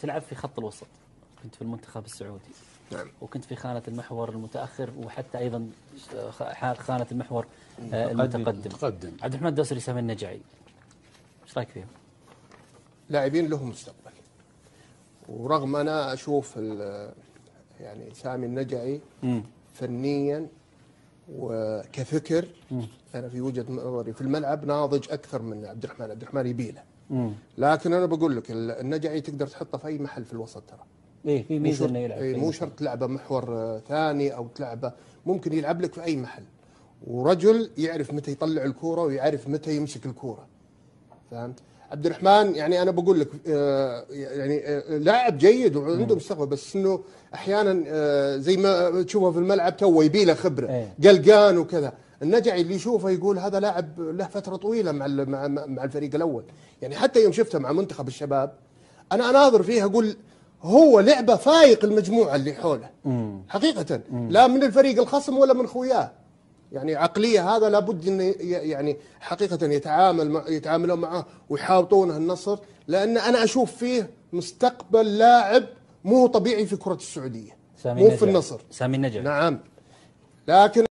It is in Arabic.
تلعب في خط الوسط. كنت في المنتخب السعودي. نعم. وكنت في خانة المحور المتأخر وحتى أيضا خانة المحور آه، المتقدم. متقدم. عبد الرحمن الدوسري سامي النجعي. إيش رأيك فيهم؟ لاعبين لهم مستقبل. ورغم أنا أشوف ال- يعني سامي النجعي مم. فنيا وكفكر أنا في وجهة نظري في الملعب ناضج أكثر من عبد الرحمن. عبد الرحمن يبيله. مم. لكن أنا بقول لك ال- النجعي تقدر تحطه في أي محل في الوسط ترى. إيه في ميزة إنه يلعب إيه، مو شرط تلعبه محور آه، ثاني أو تلعبه ممكن يلعب لك في أي محل. ورجل يعرف متى يطلع الكورة ويعرف متى يمسك الكورة. فهمت؟ عبد الرحمن يعني أنا بقول لك آه، يعني آه، لاعب جيد وعنده مستقبل بس إنه أحيانا آه، زي ما تشوفه في الملعب تو يبي له خبرة. إيه. قلقان وكذا. النجعي اللي يشوفه يقول هذا لاعب له فترة طويلة مع ال- مع مع الفريق الأول. يعني حتى يوم شفته مع منتخب الشباب أنا أناظر فيها أقول هو لعبة فايق المجموعة اللي حوله. حقيقة. لا من الفريق الخصم ولا من خوياه. يعني عقلية هذا لابد انه يعني حقيقة يتعامل مع يتعاملون معه ويحاوطونه النصر لأن أنا أشوف فيه مستقبل لاعب مو طبيعي في كرة السعودية. سامي مو في. النصر. سامي النجعي. نعم. لكن